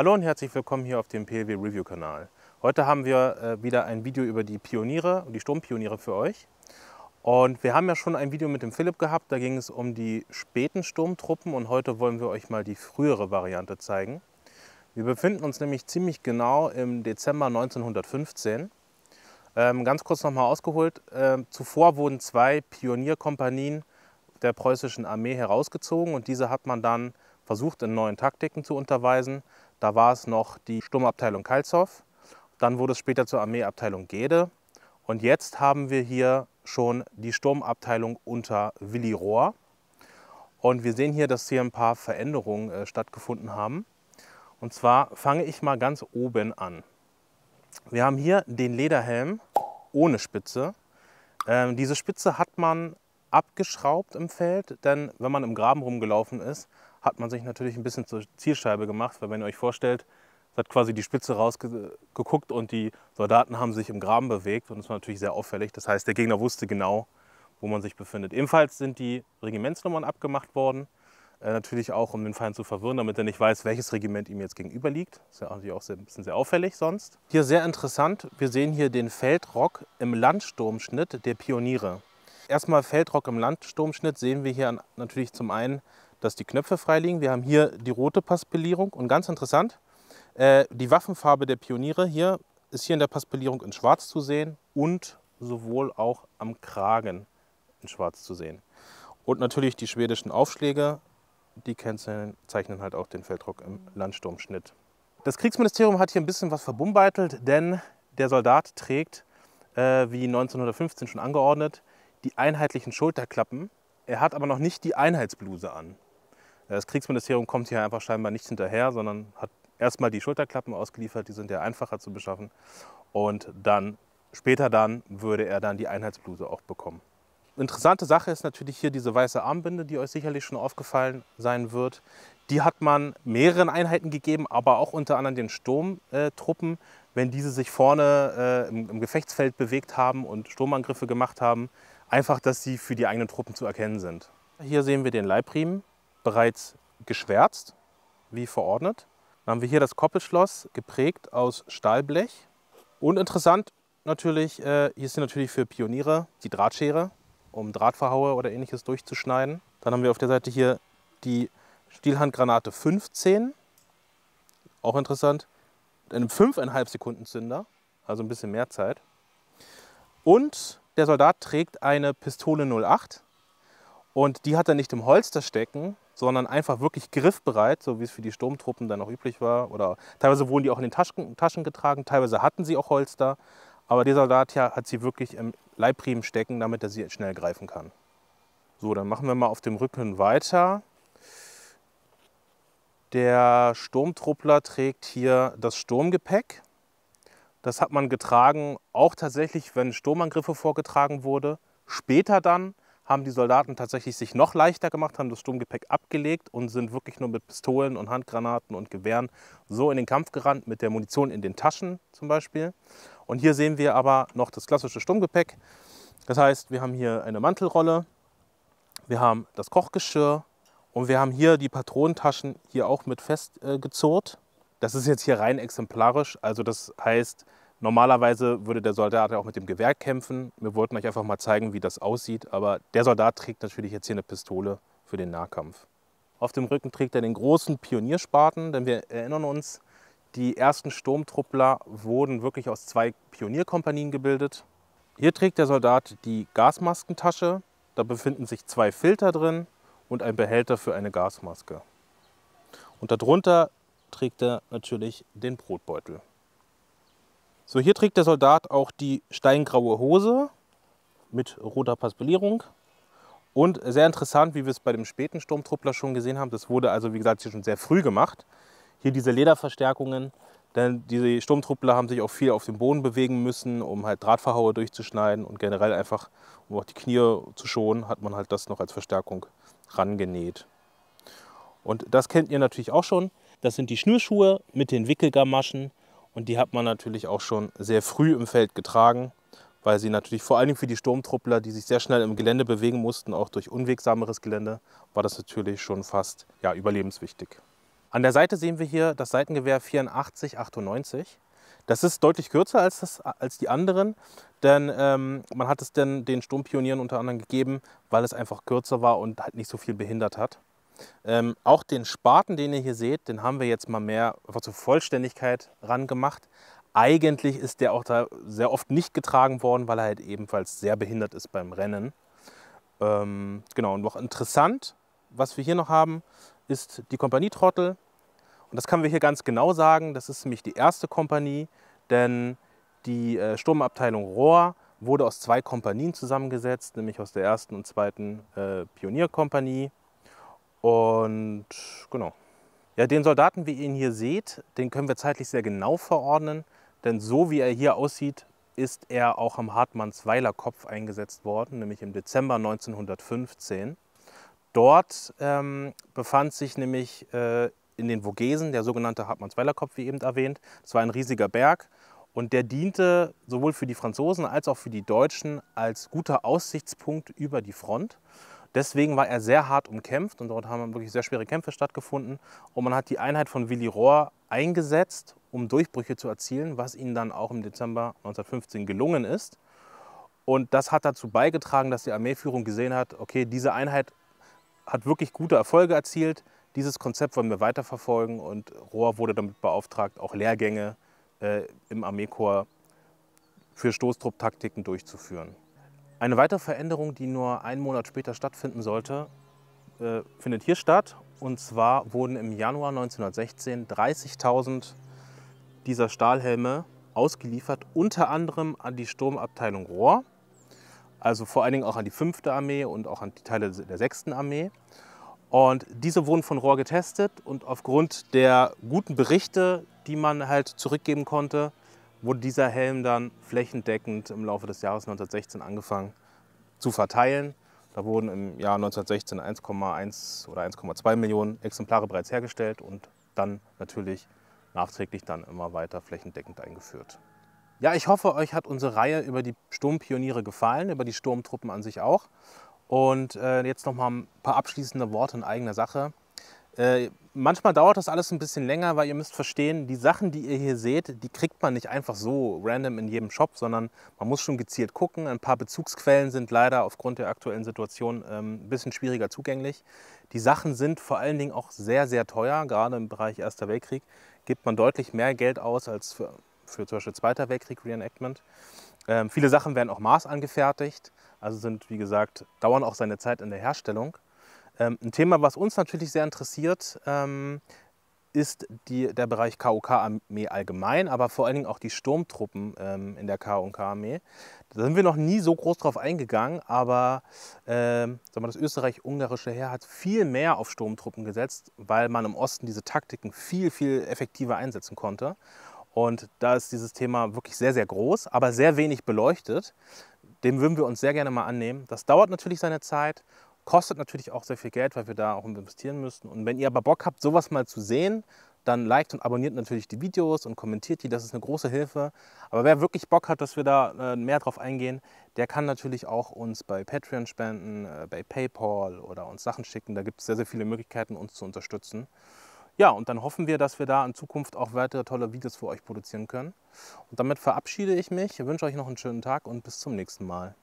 Hallo und herzlich willkommen hier auf dem PLW Review Kanal. Heute haben wir äh, wieder ein Video über die Pioniere, die Sturmpioniere für euch. Und wir haben ja schon ein Video mit dem Philipp gehabt, da ging es um die späten Sturmtruppen und heute wollen wir euch mal die frühere Variante zeigen. Wir befinden uns nämlich ziemlich genau im Dezember 1915. Ähm, ganz kurz nochmal ausgeholt, äh, zuvor wurden zwei Pionierkompanien der preußischen Armee herausgezogen und diese hat man dann versucht in neuen Taktiken zu unterweisen. Da war es noch die Sturmabteilung Kalzow, dann wurde es später zur Armeeabteilung Gede und jetzt haben wir hier schon die Sturmabteilung unter Willi Rohr. Und wir sehen hier, dass hier ein paar Veränderungen äh, stattgefunden haben. Und zwar fange ich mal ganz oben an. Wir haben hier den Lederhelm ohne Spitze. Ähm, diese Spitze hat man abgeschraubt im Feld, denn wenn man im Graben rumgelaufen ist, hat man sich natürlich ein bisschen zur Zielscheibe gemacht, weil wenn ihr euch vorstellt, es hat quasi die Spitze rausgeguckt und die Soldaten haben sich im Graben bewegt und das war natürlich sehr auffällig. Das heißt, der Gegner wusste genau, wo man sich befindet. Ebenfalls sind die Regimentsnummern abgemacht worden, äh, natürlich auch, um den Feind zu verwirren, damit er nicht weiß, welches Regiment ihm jetzt gegenüber liegt. Das ist ja natürlich auch sehr, ein bisschen sehr auffällig sonst. Hier sehr interessant, wir sehen hier den Feldrock im Landsturmschnitt der Pioniere. Erstmal Feldrock im Landsturmschnitt sehen wir hier natürlich zum einen, dass die Knöpfe frei liegen. Wir haben hier die rote Paspellierung und ganz interessant, äh, die Waffenfarbe der Pioniere hier ist hier in der Paspellierung in schwarz zu sehen und sowohl auch am Kragen in schwarz zu sehen. Und natürlich die schwedischen Aufschläge, die kennzeichnen halt auch den Feldrock im Landsturmschnitt. Das Kriegsministerium hat hier ein bisschen was verbumbeitelt, denn der Soldat trägt, äh, wie 1915 schon angeordnet, die einheitlichen Schulterklappen. Er hat aber noch nicht die Einheitsbluse an. Das Kriegsministerium kommt hier einfach scheinbar nicht hinterher, sondern hat erstmal die Schulterklappen ausgeliefert, die sind ja einfacher zu beschaffen. Und dann später dann würde er dann die Einheitsbluse auch bekommen. Interessante Sache ist natürlich hier diese weiße Armbinde, die euch sicherlich schon aufgefallen sein wird. Die hat man mehreren Einheiten gegeben, aber auch unter anderem den Sturmtruppen, wenn diese sich vorne äh, im, im Gefechtsfeld bewegt haben und Sturmangriffe gemacht haben. Einfach, dass sie für die eigenen Truppen zu erkennen sind. Hier sehen wir den Leibriemen, bereits geschwärzt, wie verordnet. Dann haben wir hier das Koppelschloss, geprägt aus Stahlblech. Und interessant natürlich, äh, hier ist natürlich für Pioniere die Drahtschere, um Drahtverhaue oder ähnliches durchzuschneiden. Dann haben wir auf der Seite hier die Stielhandgranate 15, auch interessant, mit einem 5,5 Sekunden Zünder, also ein bisschen mehr Zeit. Und der Soldat trägt eine Pistole 08 und die hat er nicht im Holster stecken, sondern einfach wirklich griffbereit, so wie es für die Sturmtruppen dann auch üblich war. Oder teilweise wurden die auch in den Taschen, Taschen getragen, teilweise hatten sie auch Holster. Aber der Soldat ja, hat sie wirklich im Leibriemen stecken, damit er sie schnell greifen kann. So, dann machen wir mal auf dem Rücken weiter. Der Sturmtruppler trägt hier das Sturmgepäck. Das hat man getragen, auch tatsächlich, wenn Sturmangriffe vorgetragen wurde. Später dann haben die Soldaten tatsächlich sich noch leichter gemacht, haben das Sturmgepäck abgelegt und sind wirklich nur mit Pistolen und Handgranaten und Gewehren so in den Kampf gerannt, mit der Munition in den Taschen zum Beispiel. Und hier sehen wir aber noch das klassische Sturmgepäck. Das heißt, wir haben hier eine Mantelrolle, wir haben das Kochgeschirr und wir haben hier die Patronentaschen hier auch mit festgezurrt. Äh, das ist jetzt hier rein exemplarisch, also das heißt, Normalerweise würde der Soldat auch mit dem Gewehr kämpfen. Wir wollten euch einfach mal zeigen, wie das aussieht. Aber der Soldat trägt natürlich jetzt hier eine Pistole für den Nahkampf. Auf dem Rücken trägt er den großen Pionierspaten, denn wir erinnern uns, die ersten Sturmtruppler wurden wirklich aus zwei Pionierkompanien gebildet. Hier trägt der Soldat die Gasmaskentasche. Da befinden sich zwei Filter drin und ein Behälter für eine Gasmaske. Und darunter trägt er natürlich den Brotbeutel. So, hier trägt der Soldat auch die steingraue Hose mit roter Paspellierung. Und sehr interessant, wie wir es bei dem späten Sturmtruppler schon gesehen haben, das wurde also wie gesagt hier schon sehr früh gemacht. Hier diese Lederverstärkungen, denn diese Sturmtruppler haben sich auch viel auf dem Boden bewegen müssen, um halt Drahtverhaue durchzuschneiden und generell einfach, um auch die Knie zu schonen, hat man halt das noch als Verstärkung rangenäht. Und das kennt ihr natürlich auch schon. Das sind die Schnürschuhe mit den Wickelgamaschen. Und die hat man natürlich auch schon sehr früh im Feld getragen, weil sie natürlich vor allem für die Sturmtruppler, die sich sehr schnell im Gelände bewegen mussten, auch durch unwegsameres Gelände, war das natürlich schon fast ja, überlebenswichtig. An der Seite sehen wir hier das Seitengewehr 8498. Das ist deutlich kürzer als, das, als die anderen, denn ähm, man hat es denn den Sturmpionieren unter anderem gegeben, weil es einfach kürzer war und halt nicht so viel behindert hat. Ähm, auch den Spaten, den ihr hier seht, den haben wir jetzt mal mehr zur Vollständigkeit rangemacht. Eigentlich ist der auch da sehr oft nicht getragen worden, weil er halt ebenfalls sehr behindert ist beim Rennen. Ähm, genau, und noch interessant, was wir hier noch haben, ist die Kompanietrottel. Und das können wir hier ganz genau sagen, das ist nämlich die erste Kompanie, denn die äh, Sturmabteilung Rohr wurde aus zwei Kompanien zusammengesetzt, nämlich aus der ersten und zweiten äh, Pionierkompanie. Und genau. Ja, den Soldaten, wie ihr ihn hier seht, den können wir zeitlich sehr genau verordnen, denn so wie er hier aussieht, ist er auch am Hartmannsweiler Kopf eingesetzt worden, nämlich im Dezember 1915. Dort ähm, befand sich nämlich äh, in den Vogesen der sogenannte Hartmannsweiler Kopf, wie eben erwähnt. Das war ein riesiger Berg und der diente sowohl für die Franzosen als auch für die Deutschen als guter Aussichtspunkt über die Front. Deswegen war er sehr hart umkämpft und dort haben wirklich sehr schwere Kämpfe stattgefunden. Und man hat die Einheit von Willy Rohr eingesetzt, um Durchbrüche zu erzielen, was ihnen dann auch im Dezember 1915 gelungen ist. Und das hat dazu beigetragen, dass die Armeeführung gesehen hat, okay, diese Einheit hat wirklich gute Erfolge erzielt. Dieses Konzept wollen wir weiterverfolgen und Rohr wurde damit beauftragt, auch Lehrgänge äh, im Armeekorps für Stoßtrupptaktiken durchzuführen. Eine weitere Veränderung, die nur einen Monat später stattfinden sollte, äh, findet hier statt. Und zwar wurden im Januar 1916 30.000 dieser Stahlhelme ausgeliefert, unter anderem an die Sturmabteilung Rohr, also vor allen Dingen auch an die 5. Armee und auch an die Teile der 6. Armee. Und diese wurden von Rohr getestet und aufgrund der guten Berichte, die man halt zurückgeben konnte, wurde dieser Helm dann flächendeckend im Laufe des Jahres 1916 angefangen zu verteilen. Da wurden im Jahr 1916 1,1 oder 1,2 Millionen Exemplare bereits hergestellt und dann natürlich nachträglich dann immer weiter flächendeckend eingeführt. Ja, ich hoffe, euch hat unsere Reihe über die Sturmpioniere gefallen, über die Sturmtruppen an sich auch. Und äh, jetzt noch mal ein paar abschließende Worte in eigener Sache. Äh, manchmal dauert das alles ein bisschen länger, weil ihr müsst verstehen, die Sachen, die ihr hier seht, die kriegt man nicht einfach so random in jedem Shop, sondern man muss schon gezielt gucken. Ein paar Bezugsquellen sind leider aufgrund der aktuellen Situation ähm, ein bisschen schwieriger zugänglich. Die Sachen sind vor allen Dingen auch sehr, sehr teuer. Gerade im Bereich Erster Weltkrieg gibt man deutlich mehr Geld aus als für, für zum Beispiel Zweiter Weltkrieg Reenactment. Ähm, viele Sachen werden auch maßangefertigt, also sind, wie gesagt, dauern auch seine Zeit in der Herstellung. Ähm, ein Thema, was uns natürlich sehr interessiert, ähm, ist die, der Bereich KOK-Armee allgemein, aber vor allen Dingen auch die Sturmtruppen ähm, in der KOK-Armee. Da sind wir noch nie so groß drauf eingegangen, aber äh, das österreich-ungarische Heer hat viel mehr auf Sturmtruppen gesetzt, weil man im Osten diese Taktiken viel, viel effektiver einsetzen konnte. Und da ist dieses Thema wirklich sehr, sehr groß, aber sehr wenig beleuchtet. Dem würden wir uns sehr gerne mal annehmen. Das dauert natürlich seine Zeit Kostet natürlich auch sehr viel Geld, weil wir da auch investieren müssen. Und wenn ihr aber Bock habt, sowas mal zu sehen, dann liked und abonniert natürlich die Videos und kommentiert die, das ist eine große Hilfe. Aber wer wirklich Bock hat, dass wir da äh, mehr drauf eingehen, der kann natürlich auch uns bei Patreon spenden, äh, bei PayPal oder uns Sachen schicken. Da gibt es sehr, sehr viele Möglichkeiten, uns zu unterstützen. Ja, und dann hoffen wir, dass wir da in Zukunft auch weitere tolle Videos für euch produzieren können. Und damit verabschiede ich mich, wünsche euch noch einen schönen Tag und bis zum nächsten Mal.